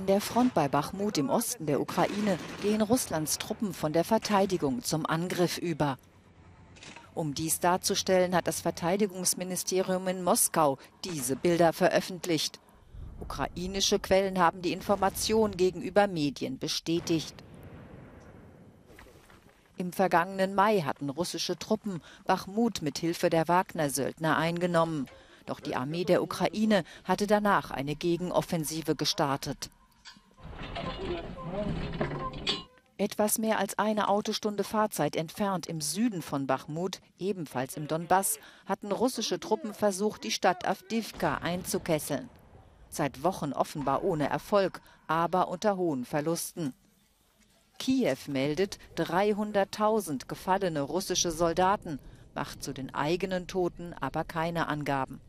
An der Front bei Bachmut im Osten der Ukraine gehen Russlands Truppen von der Verteidigung zum Angriff über. Um dies darzustellen, hat das Verteidigungsministerium in Moskau diese Bilder veröffentlicht. Ukrainische Quellen haben die Information gegenüber Medien bestätigt. Im vergangenen Mai hatten russische Truppen Bachmut mit Hilfe der Wagner-Söldner eingenommen. Doch die Armee der Ukraine hatte danach eine Gegenoffensive gestartet. Etwas mehr als eine Autostunde Fahrzeit entfernt im Süden von Bachmut, ebenfalls im Donbass, hatten russische Truppen versucht, die Stadt Avdivka einzukesseln. Seit Wochen offenbar ohne Erfolg, aber unter hohen Verlusten. Kiew meldet 300.000 gefallene russische Soldaten, macht zu den eigenen Toten aber keine Angaben.